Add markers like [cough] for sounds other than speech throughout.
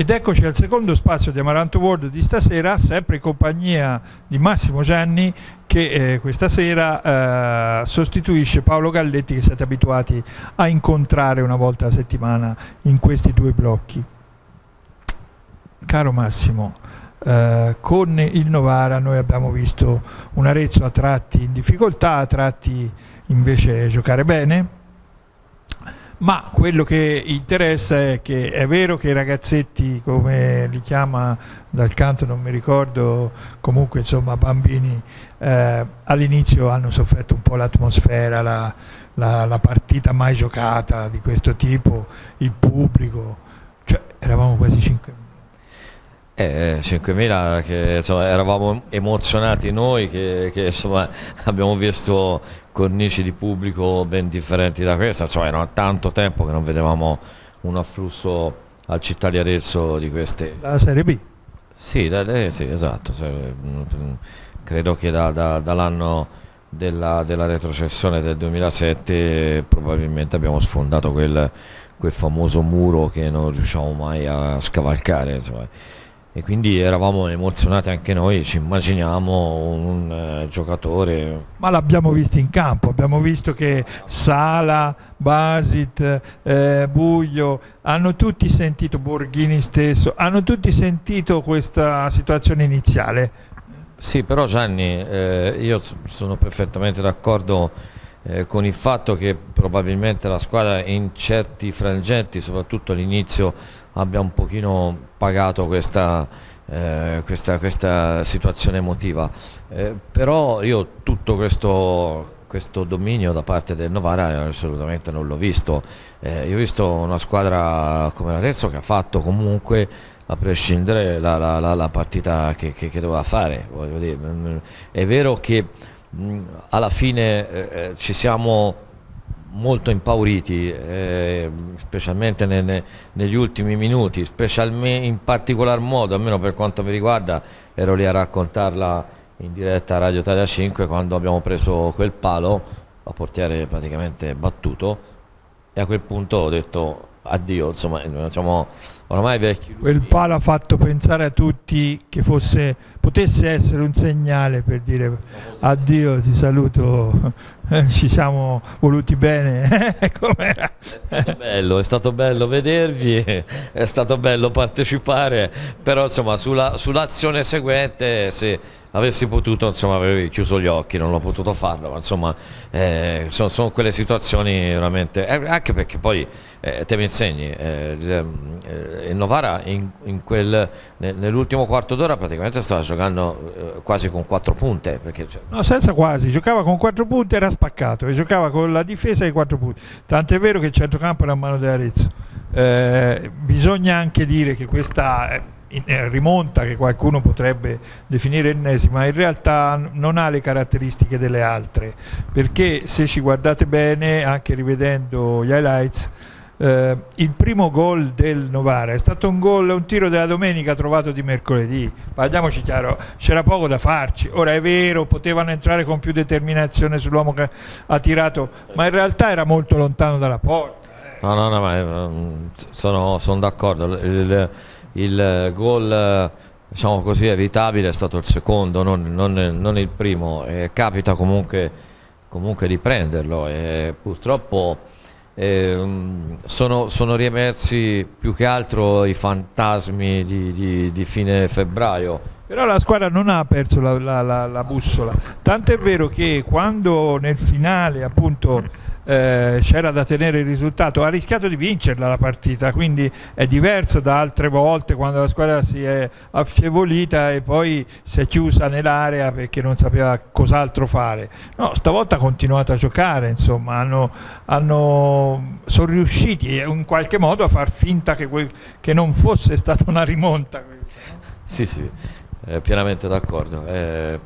Ed eccoci al secondo spazio di Amaranto World di stasera, sempre in compagnia di Massimo Gianni che eh, questa sera eh, sostituisce Paolo Galletti che siete abituati a incontrare una volta a settimana in questi due blocchi. Caro Massimo, eh, con il Novara noi abbiamo visto un Arezzo a tratti in difficoltà, a tratti invece giocare bene ma quello che interessa è che è vero che i ragazzetti, come li chiama dal canto, non mi ricordo, comunque insomma bambini, eh, all'inizio hanno sofferto un po' l'atmosfera, la, la, la, partita mai giocata di questo tipo, il pubblico, cioè eravamo quasi 5.000. Eh, 5.000 che insomma, eravamo emozionati noi che, che insomma, [laughs] abbiamo visto cornici di pubblico ben differenti da questa, insomma era tanto tempo che non vedevamo un afflusso al città di Arezzo di queste... Dalla Serie B? Sì, da, eh, sì esatto, credo che da, da, dall'anno della, della, retrocessione del 2007 probabilmente abbiamo sfondato quel, quel famoso muro che non riusciamo mai a scavalcare. Insomma e quindi eravamo emozionati anche noi, ci immaginiamo un, uh, giocatore. Ma l'abbiamo visto in campo, abbiamo visto che Sala, Basit, eh, Buglio, hanno tutti sentito, Borghini stesso, hanno tutti sentito questa situazione iniziale. Sì, però Gianni, eh, io sono perfettamente d'accordo eh, con il fatto che probabilmente la squadra in certi frangenti, soprattutto all'inizio, abbia un pochino pagato questa, eh, questa, questa situazione emotiva. Eh, però io tutto questo, questo, dominio da parte del Novara assolutamente non l'ho visto. Eh, io ho visto una squadra come l'Arezzo che ha fatto comunque a prescindere la, la, la, la partita che, che, che, doveva fare. È vero che mh, alla fine eh, eh, ci siamo molto impauriti, eh, specialmente nelle, negli ultimi minuti, in particolar modo, almeno per quanto mi riguarda, ero lì a raccontarla in diretta a Radio Italia 5 quando abbiamo preso quel palo, a portiere praticamente battuto, e a quel punto ho detto addio, insomma, siamo oramai vecchi. Quel palo ha fatto pensare a tutti che fosse, potesse essere un segnale per dire addio, ti saluto, ci siamo voluti bene. [laughs] è stato bello, è stato bello vedervi, è stato bello partecipare, però insomma sulla, sull'azione seguente se avessi potuto insomma avrei chiuso gli occhi non l'ho potuto farlo ma insomma eh, sono, sono, quelle situazioni veramente eh, anche perché poi eh, te mi insegni eh, il, eh, Novara in, in nell'ultimo quarto d'ora praticamente stava giocando eh, quasi con quattro punte perché, cioè... no senza quasi giocava con quattro punti era spaccato e giocava con la difesa ai quattro punti. Tant'è vero che il centrocampo era a mano dell'Arezzo bisogna anche dire che questa eh, rimonta che qualcuno potrebbe definire ennesima in realtà non ha le caratteristiche delle altre. Perché se ci guardate bene anche rivedendo gli highlights eh, il primo gol del Novara è stato un gol, un tiro della domenica trovato di mercoledì. Parliamoci chiaro, c'era poco da farci. Ora è vero, potevano entrare con più determinazione sull'uomo che ha tirato ma in realtà era molto lontano dalla porta eh. no no no ma eh, sono, sono d'accordo gol diciamo così evitabile è stato il secondo non, non, non il primo e capita comunque, comunque, di prenderlo e purtroppo eh, sono, sono, riemersi più che altro i fantasmi di, di, di fine febbraio. Però la squadra non ha perso la, la, la, la bussola. Tant'è vero che quando nel finale appunto eh, c'era da tenere il risultato, ha rischiato di vincerla la partita, quindi è diverso da altre volte quando la squadra si è affievolita e poi si è chiusa nell'area perché non sapeva cos'altro fare. No, stavolta ha continuato a giocare, insomma, hanno, hanno, sono riusciti in qualche modo a far finta che, che non fosse stata una rimonta. Sì, sì, eh, pienamente d'accordo. Eh,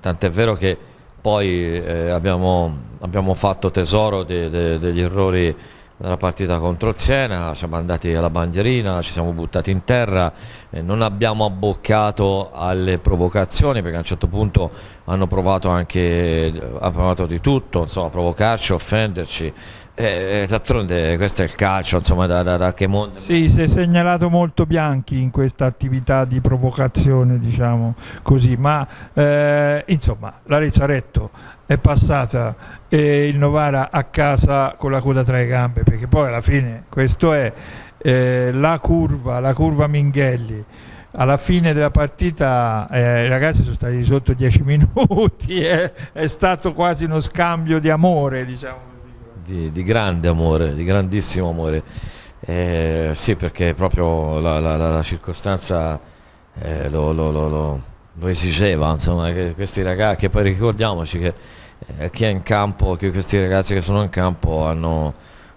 tant'è vero che poi eh, abbiamo, abbiamo, fatto tesoro de, de, degli errori della partita contro il Siena, siamo andati alla bandierina, ci siamo buttati in terra, eh, non abbiamo abboccato alle provocazioni perché a un certo punto hanno provato anche, hanno provato di tutto, insomma provocarci, offenderci, Eh, eh, d'altronde questo è il calcio, insomma, da, da, da che mondo. Sì, si è segnalato molto Bianchi in questa attività di provocazione, diciamo così, ma eh, insomma l'Arezzo retto, è passata e il Novara a casa con la coda tra le gambe, perché poi alla fine questo è eh, la curva, la curva Minghelli alla fine della partita eh, i ragazzi sono stati sotto 10 [laughs] minuti, è, è stato quasi uno scambio di amore, diciamo di, di grande amore, di grandissimo amore. Eh, sì, perché proprio la, la, la, circostanza eh, lo, lo, lo, lo, esigeva, insomma, che questi ragazzi, che poi ricordiamoci che eh, chi è in campo, che questi ragazzi che sono in campo hanno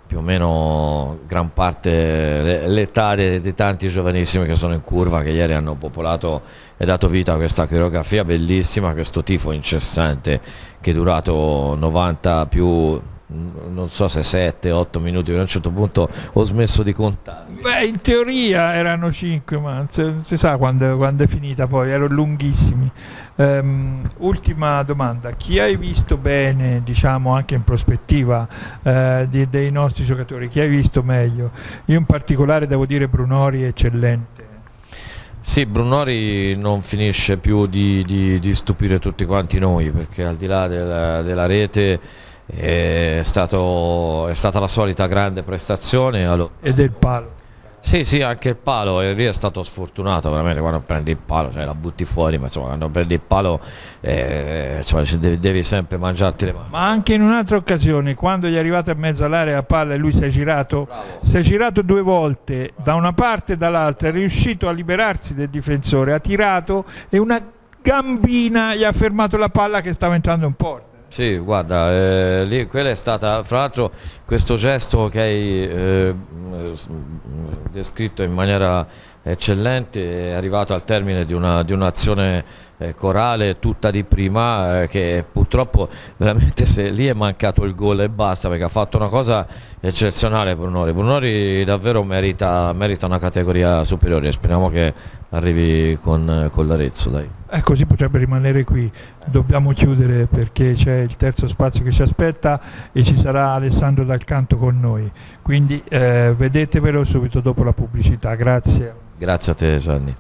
più o meno gran parte l'età dei tanti giovanissimi che sono in curva, che ieri hanno popolato e dato vita a questa coreografia bellissima, questo tifo incessante che è durato 90 più non so se 7-8 minuti, a un certo punto ho smesso di contare. Beh, in teoria erano 5, ma non si sa quando, quando, è finita poi, erano lunghissimi. Um, ultima domanda, chi hai visto bene, diciamo anche in prospettiva uh, di, dei nostri giocatori, chi hai visto meglio? Io in particolare devo dire Brunori eccellente. Sì, Brunori non finisce più di, di, di stupire tutti quanti noi perché al di là della, della rete è, stato, è stata la solita grande prestazione. Allora. E del palo. Sì, sì, anche il palo, e lì è stato sfortunato veramente quando prendi il palo, cioè la butti fuori, ma insomma quando prendi il palo eh, insomma, devi, devi, sempre mangiarti le mani. Ma anche in un'altra occasione, quando gli è arrivato a mezzo all'area a palla e lui si è girato, si è girato due volte da una parte e dall'altra, è riuscito a liberarsi del difensore, ha tirato e una gambina gli ha fermato la palla che stava entrando in porta. Sì, guarda, eh, lì, quella è stata, fra l'altro questo gesto che hai eh, descritto in maniera eccellente è arrivato al termine di un'azione un eh, corale tutta di prima eh, che purtroppo veramente se lì è mancato il gol e basta perché ha fatto una cosa eccezionale Brunori. Brunori davvero merita, merita una categoria superiore. Speriamo che arrivi con, con l'Arezzo dai. Eh, così potrebbe rimanere qui. Dobbiamo chiudere perché c'è il terzo spazio che ci aspetta e ci sarà Alessandro Dal Canto con noi. Quindi eh, vedetevelo subito dopo la pubblicità. Grazie. Grazie a te Gianni